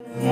Yeah.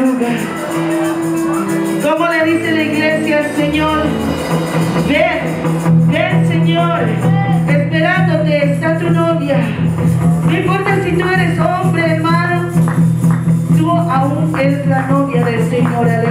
Sin arruga. Como le dice la iglesia al Señor, ven, ven Señor, esperándote está tu novia. No importa si tú eres hombre, hermano, tú aún eres la novia del Señor.